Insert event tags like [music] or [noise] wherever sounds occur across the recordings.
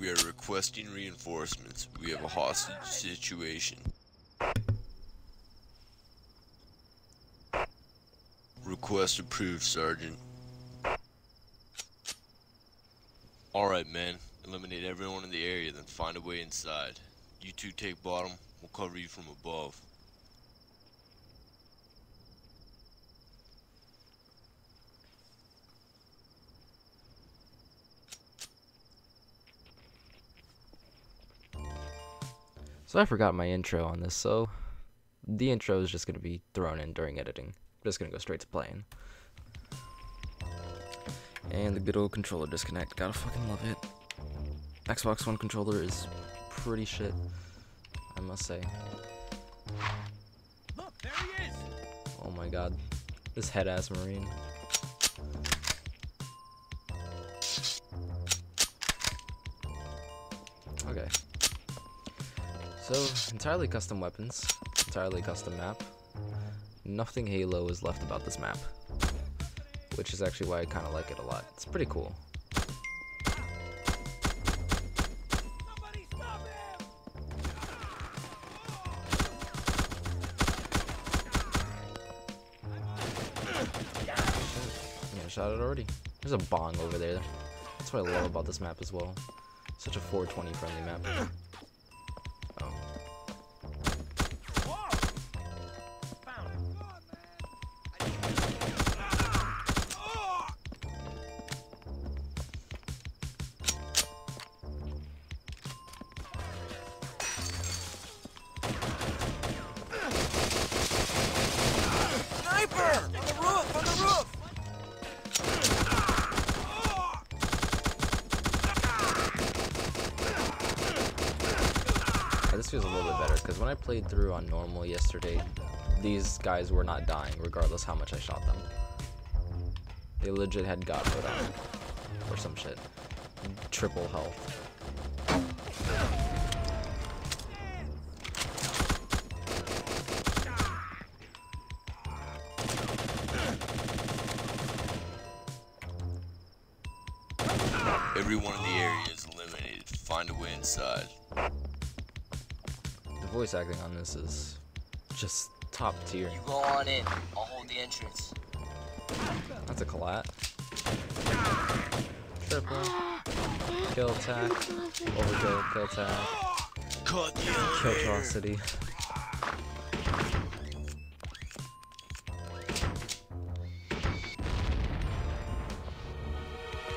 We are requesting reinforcements. We have a hostage situation. Request approved, Sergeant. Alright, man. Eliminate everyone in the area, then find a way inside. You two take bottom. We'll cover you from above. So I forgot my intro on this, so the intro is just going to be thrown in during editing. I'm just going to go straight to playing. And the good old controller disconnect. Gotta fucking love it. Xbox One controller is pretty shit, I must say. Look, there he is. Oh my god. This head ass Marine. Okay. So, entirely custom weapons, entirely custom map. Nothing Halo is left about this map. Which is actually why I kind of like it a lot. It's pretty cool. Shot it already. There's a bong over there. That's what I love about this map as well. Such a 420 friendly map. This feels a little bit better because when I played through on normal yesterday, these guys were not dying regardless how much I shot them. They legit had God put on or some shit. Triple health. Everyone in the area is eliminated. Find a way inside. Voice acting on this is just top tier. You go on in. I'll hold the entrance. That's a collat. Triple. Kill attack. Overkill. Kill attack. Killtrocity.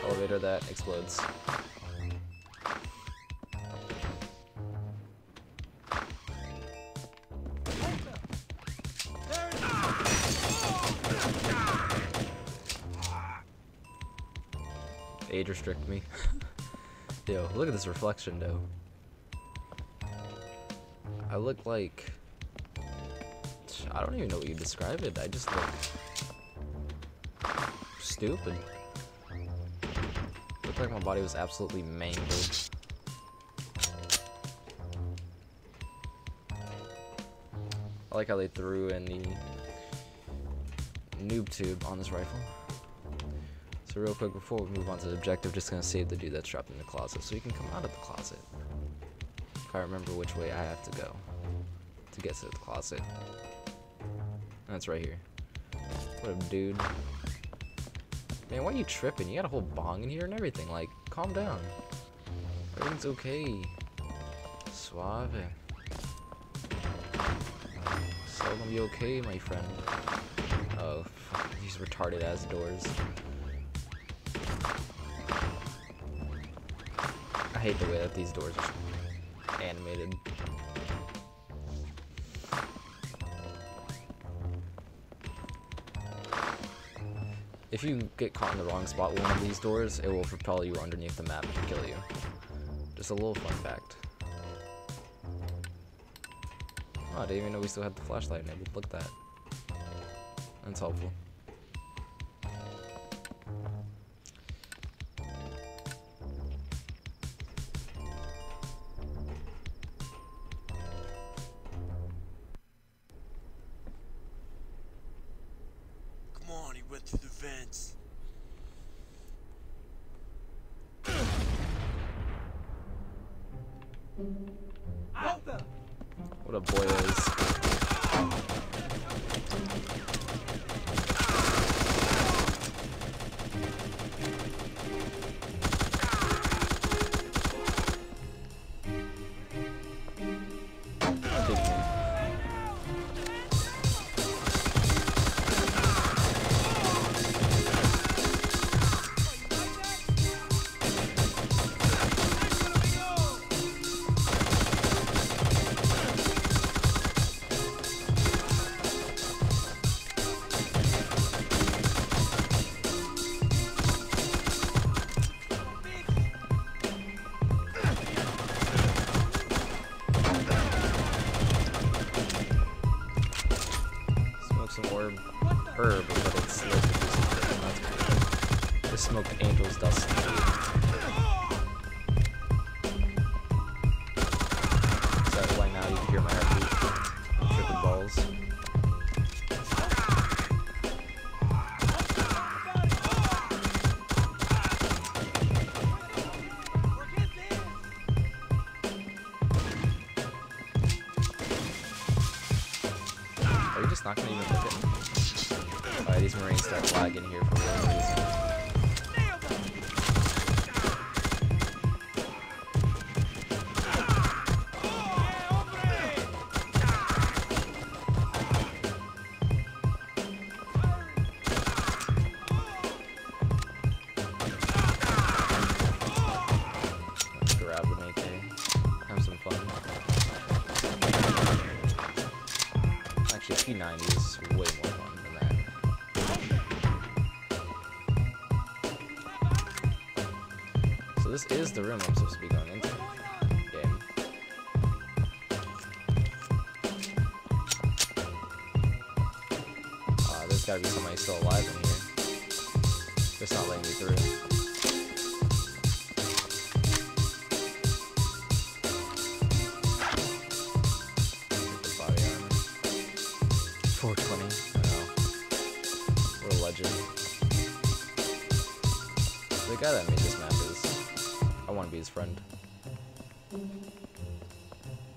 Elevator that explodes. Age restrict me. [laughs] Yo, look at this reflection though. I look like I don't even know what you describe it. I just look stupid. Look like my body was absolutely mangled. I like how they threw in the noob tube on this rifle. So real quick before we move on to the objective, just gonna save the dude that's trapped in the closet so he can come out of the closet. If I remember which way I have to go to get to the closet. That's right here. What up, dude? Man, why are you tripping? You got a whole bong in here and everything. Like, calm down. Everything's okay. Suave. All gonna be okay, my friend. Oh, these retarded ass doors. I hate the way that these doors are animated. If you get caught in the wrong spot with one of these doors, it will propel you underneath the map and kill you. Just a little fun fact. Oh, I didn't even know we still had the flashlight enabled. Look at that. That's helpful. on, he went through the vents. What a boy is. Herb, but it's producing. That's good. Just smoked angel's dust. Just not gonna even look at me? Alright, these marines start lagging here for no reason. 5090 is way more fun than that. So this is the room I'm supposed to be going into. Game. Uh, there's gotta be somebody still alive legend. The guy that made this map is. I want to be his friend. So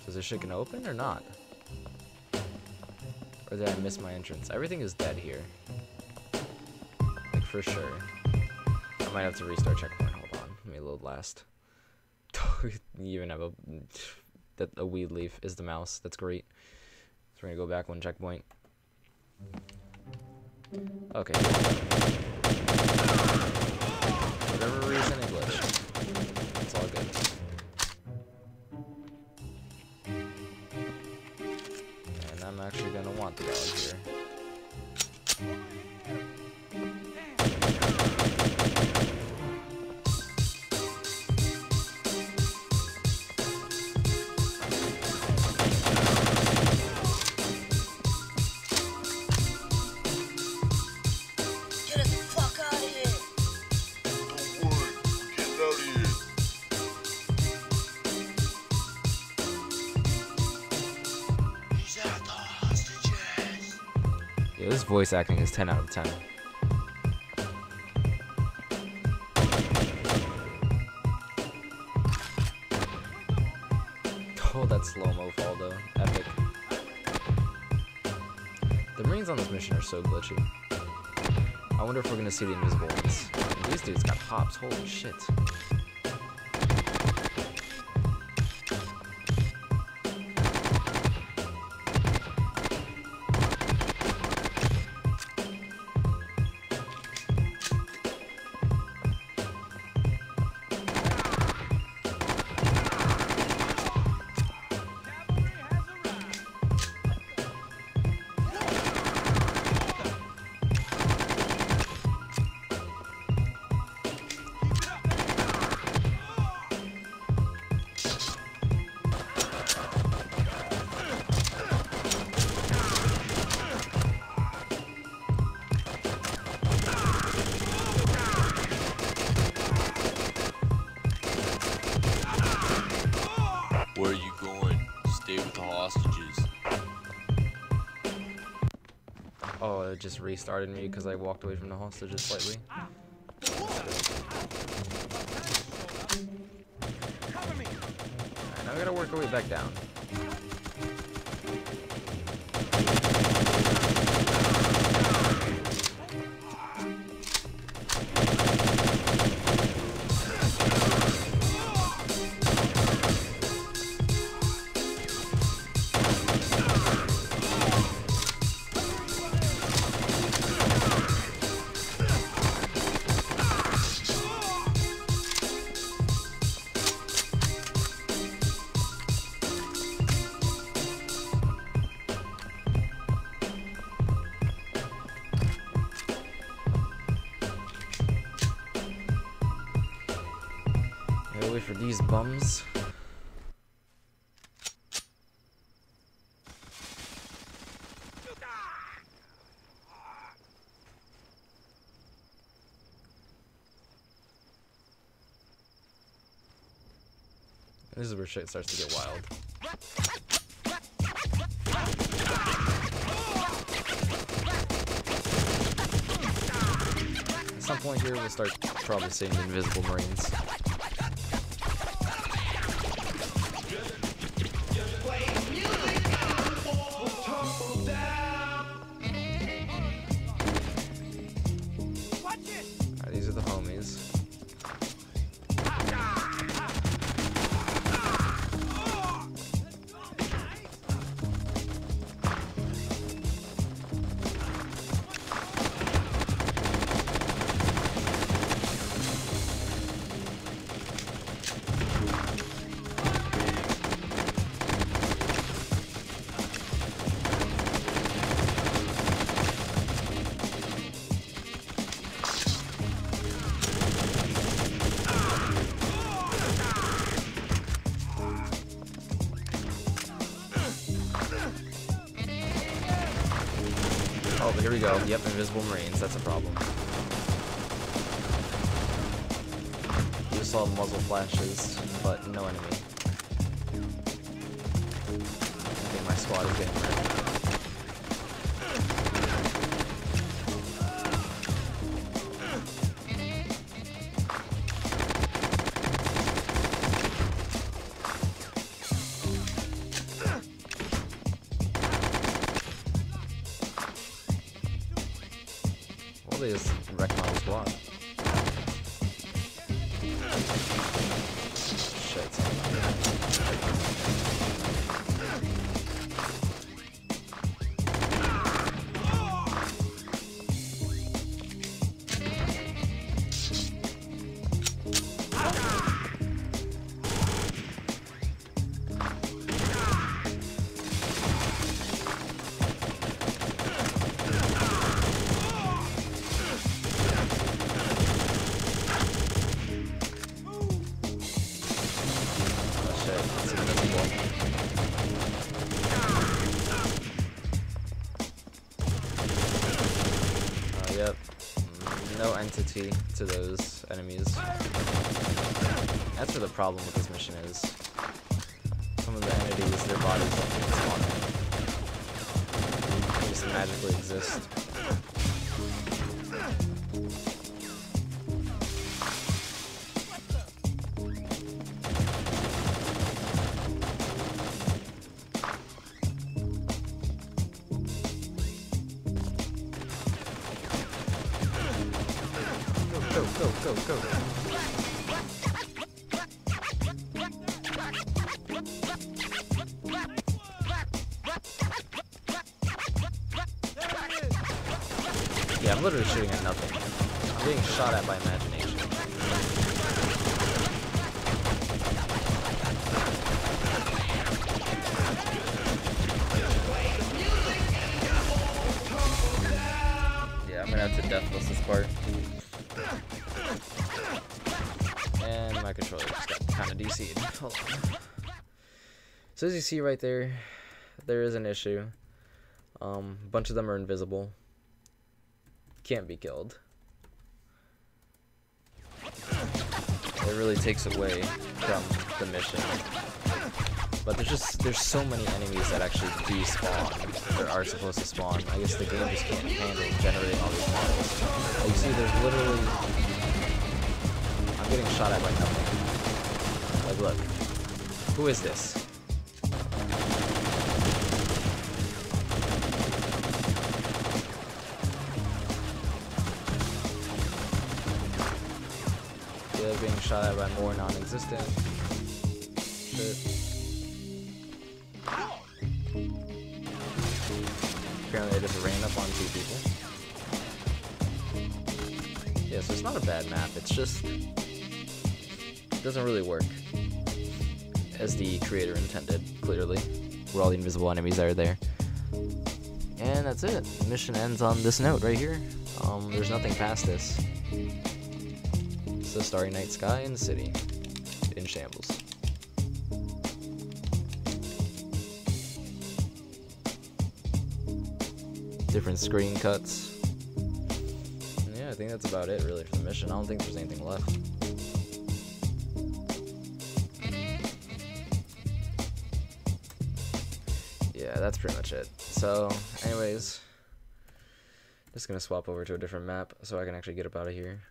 is this shit gonna open or not? Or did I miss my entrance? Everything is dead here. Like for sure. I might have to restart checkpoint. Hold on. Let me load last. [laughs] you even have a that a weed leaf is the mouse. That's great. So we're gonna go back one checkpoint. Okay. Whatever reason it glitched. It's all good. And I'm actually gonna want the dog here. Yeah, this voice acting is 10 out of 10. Oh, that slow-mo fall though. Epic. The marines on this mission are so glitchy. I wonder if we're gonna see the invisible ones. These dudes got hops, holy shit. Just restarted me because I walked away from the hostages slightly. We gotta gotta work our way back down. For these bums. This is where shit starts to get wild. At some point here, we'll start probably seeing invisible marines. Here we go. Yep, invisible marines. That's a problem. Just saw muzzle flashes, but no enemy. I think my squad is getting ready. Entity to those enemies. That's where the problem with this mission is. Some of the entities, their bodies don't spawn in. They just magically exist. Go, go, go, go. Yeah, I'm literally shooting at nothing. I'm being shot at by imagination. Yeah, I'm gonna have to deathless this part. And my controller just got kind of DC'd. Hold on. So as you see right there, there is an issue. Um, a bunch of them are invisible. Can't be killed. It really takes away from the mission. But there's just there's so many enemies that actually do spawn or are supposed to spawn. I guess the game just can't handle generating all these models. You see, there's literally I'm getting shot at by nothing. Like look, who is this? being shot at by more non-existent. Sure. Just doesn't really work as the creator intended, clearly. Where all the invisible enemies are there. And that's it. Mission ends on this note right here. Um, there's nothing past this. It's the starry night sky in the city. In shambles. Different screen cuts. That's about it really for the mission. I don't think there's anything left. Yeah, that's pretty much it. So, anyways, just gonna swap over to a different map so I can actually get up out of here.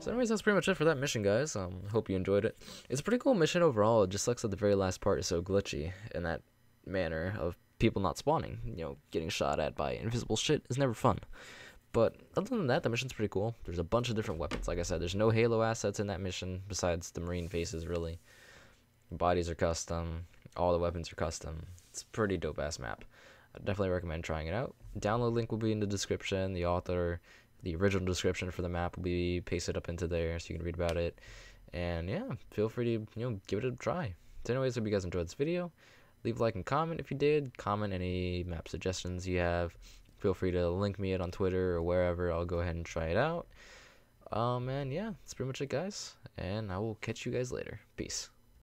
So anyways, that's pretty much it for that mission, guys. Um, hope you enjoyed it. It's a pretty cool mission overall. It just sucks that the very last part is so glitchy in that manner of people not spawning. You know, getting shot at by invisible shit is never fun. But other than that, the mission's pretty cool. There's a bunch of different weapons. Like I said, there's no Halo assets in that mission besides the Marine faces, really. Bodies are custom. All the weapons are custom. It's a pretty dope ass map. I definitely recommend trying it out. Download link will be in the description. The author, the original description for the map will be pasted up into there so you can read about it. And yeah, feel free to you know give it a try. So anyways, hope you guys enjoyed this video. Leave a like and comment if you did. Comment any map suggestions you have. Feel free to link me it on Twitter or wherever. I'll go ahead and try it out. Um, and yeah, that's pretty much it, guys. And I will catch you guys later. Peace.